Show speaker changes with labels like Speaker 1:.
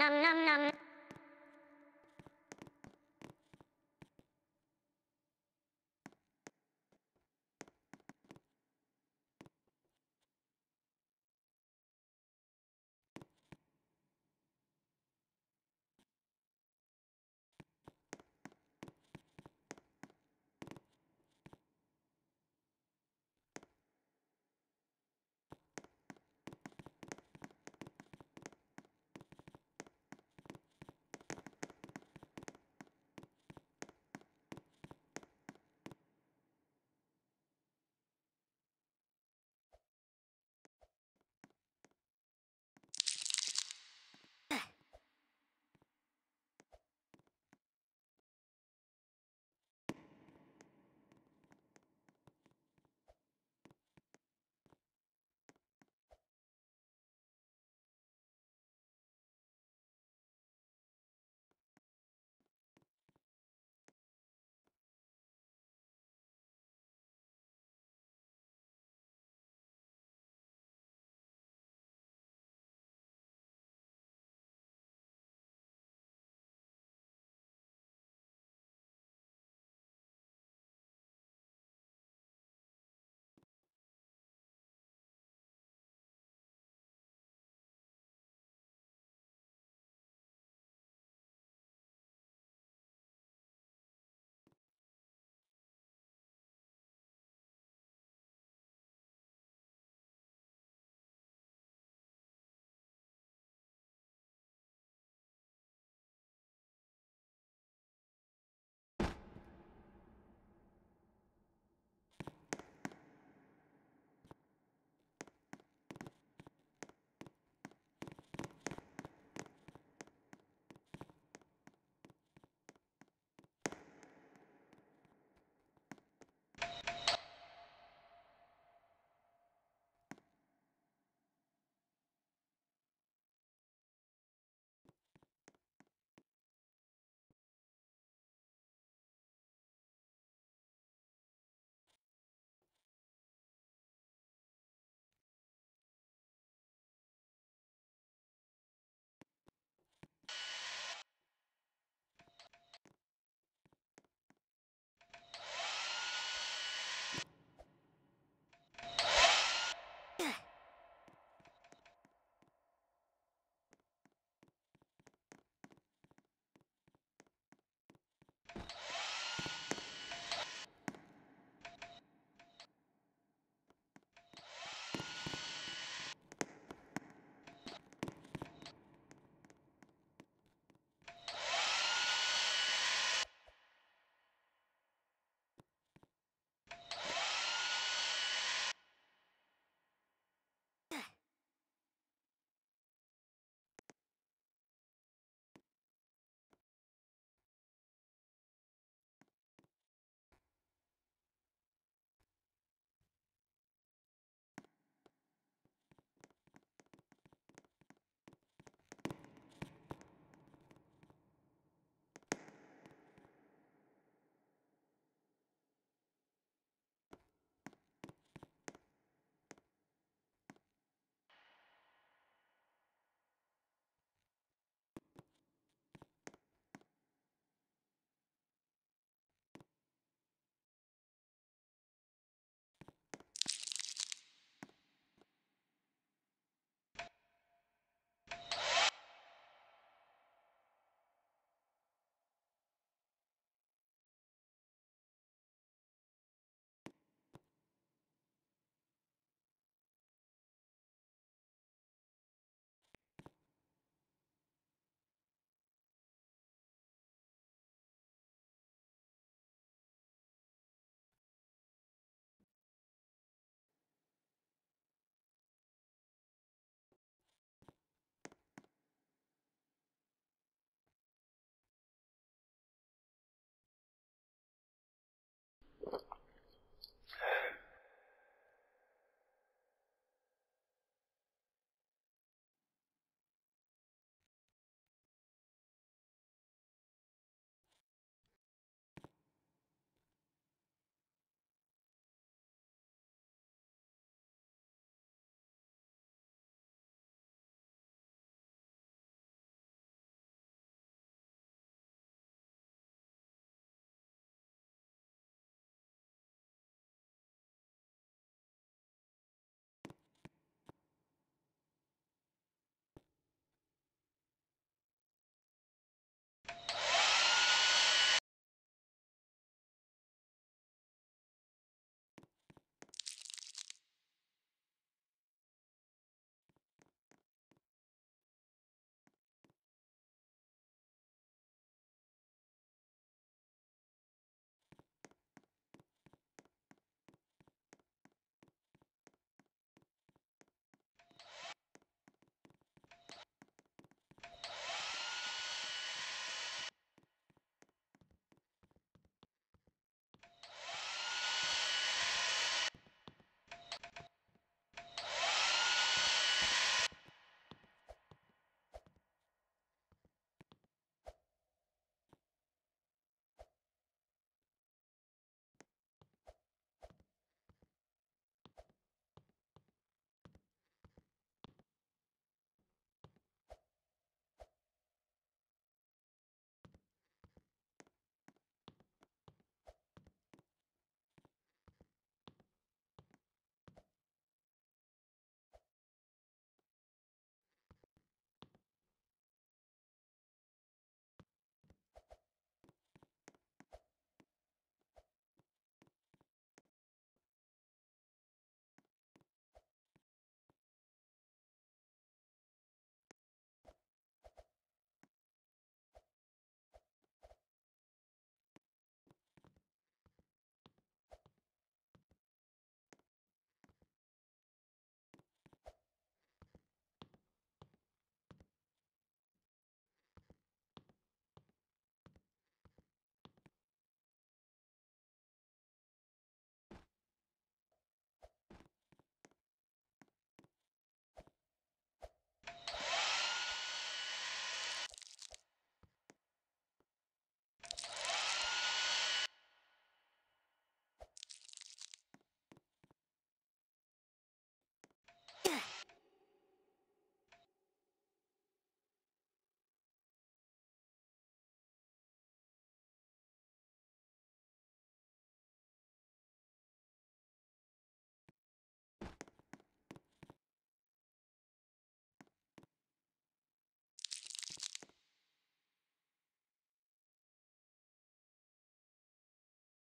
Speaker 1: Nom nom nom.